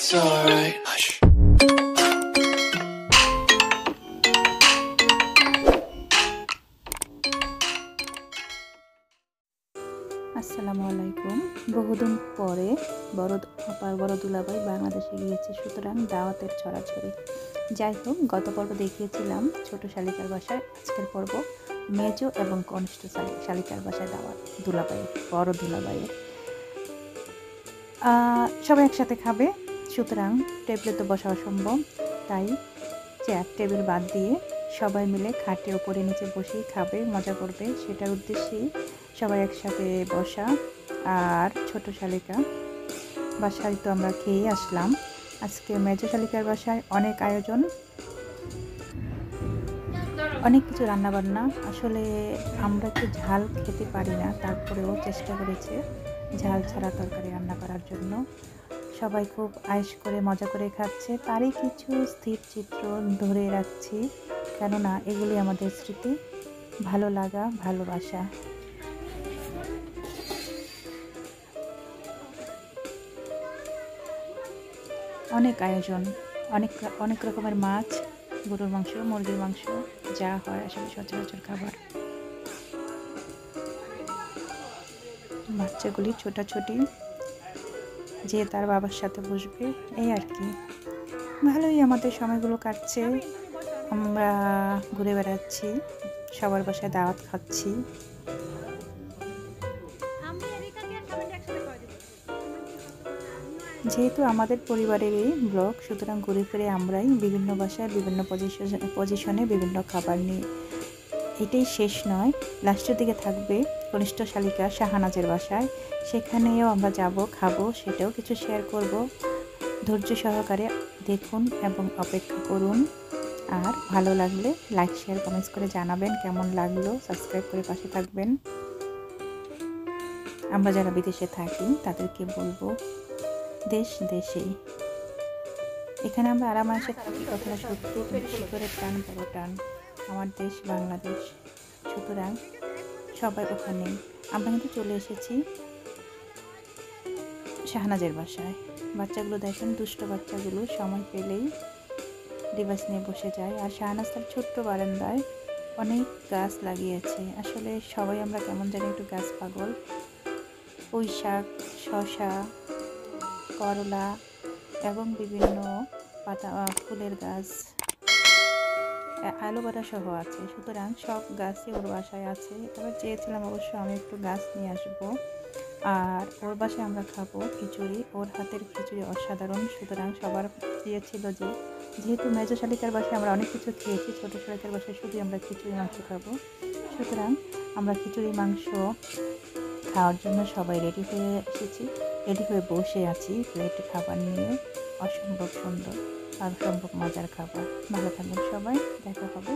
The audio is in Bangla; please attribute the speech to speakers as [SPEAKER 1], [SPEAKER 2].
[SPEAKER 1] It's alright. Hush.
[SPEAKER 2] আসসালামু আলাইকুম। বহুদিন পরে বড় অপার বড় দুলাভাই বাংলাদেশে গিয়েছে, সুতরাং দাওয়াতের ছড়াছড়ি। যাই হোক, গত পর্ব দেখিয়েছিলাম ছোট শালিকার বাসায়। আজকের পর্ব মেজো এবং কনিষ্ঠ শালিকার বাসায় দাওয়াত দুলাভাইয়ের বড় দুলাভাইয়ের সবাই একসাথে খাবে। সুতরাং টেবিলে তো বসা অসম্ভব তাই চেয়ার টেবিল বাদ দিয়ে সবাই মিলে খাটের ওপরে নিচে বসেই খাবে, মজা করবে। সেটার উদ্দেশ্যেই সবাই একসাথে বসা। আর ছোট শালিকা বাসায় তো আমরা খেয়ে আসলাম। আজকে মেজো শালিকার বাসায় অনেক আয়োজন। অনেক কিছু রান্নাবান্না। আসলে আমরা একটু ঝাল খেতে পারি না, তারপরেও চেষ্টা করেছে ঝাল ছাড়া তরকারি রান্না করার জন্য। সবাই খুব আয়েস করে মজা করে খাচ্ছে। তারই কিছু স্থির চিত্র ধরে রাখছি, কেননা এগুলি আমাদের স্মৃতি। ভালো লাগা, ভালোবাসা। অনেক আয়োজন, অনেক অনেক রকমের মাছ, গরুর মাংস, মুরগির মাংস, যা হয় আসলে সচরাচর খাবার। বাচ্চাগুলি ছোটাছুটি যে তার বাবার সাথে বসবে, এই আর কি। ভালোই আমাদের সময়গুলো কাটছে। আমরা ঘুরে বেড়াচ্ছি, সবার বাসায় দাওয়াত খাচ্ছি। যেহেতু আমাদের পরিবারেরই ব্লগ, সুতরাং ঘুরে ফিরে আমরাই বিভিন্ন বাসায় বিভিন্ন পজিশন বিভিন্ন খাবার নিই। এটাই শেষ নয় লাস্টের দিকে থাকবে কনিষ্ঠ শালিকা শাহানাজের বাসায় সেখানেও আমরা যাব খাব সেটাও কিছু শেয়ার করব ধৈর্য সহকারে দেখুন এবং অপেক্ষা করুন আর ভালো লাগলে লাইক শেয়ার কমেন্টস করে জানাবেন কেমন লাগল সাবস্ক্রাইব করে পাশে থাকবেন আমরা যারা বিদেশে থাকি তাদেরকে বলব দেশ দেশেই এখানে আমরা আরামাসে থাকি কথাটা সত্যি শিকরের টান বড় টান আমার দেশ বাংলাদেশ। সুতরাং সবাই ওখানে। আমরা কিন্তু চলে এসেছি শাহনাজের বাসায়। বাচ্চাগুলো দেখেন, দুষ্ট বাচ্চাগুলো সময় পেলেই ডিভাইস নিয়ে বসে যায়। আর শাহনাজ তার ছোট্ট বারান্দায় অনেক গাছ লাগিয়েছে। আসলে সবাই আমরা কেমন জানি একটু গাছ পাগল। পুঁই শাক শশা করলা এবং বিভিন্ন পাতা ফুলের গাছ। অ্যালোভেরা সহ আছে। সুতরাং সব গাছই ওর বাসায় আছে। এবার চেয়েছিলাম অবশ্য আমি একটু গাছ নিয়ে আসব। আর ওর বাসায় আমরা খাব খিচুড়ি। ওর হাতের খিচুড়ি অসাধারণ। সুতরাং সবার প্রিয় ছিল যে, যেহেতু মেজো শালিকার বাসায় আমরা অনেক কিছু খেয়েছি, ছোটো শালিকার বাসায় শুধু আমরা খিচুড়ি মাংস খাব। সুতরাং আমরা খিচুড়ি মাংস খাওয়ার জন্য সবাই রেডি হয়ে এসেছি। রেডি হয়ে বসে আছি প্লেটে খাবার নিয়ে। অসম্ভব সুন্দর। অসম্ভব মজার খাবার। ভালো থাকবেন সবাই দেখা হবে.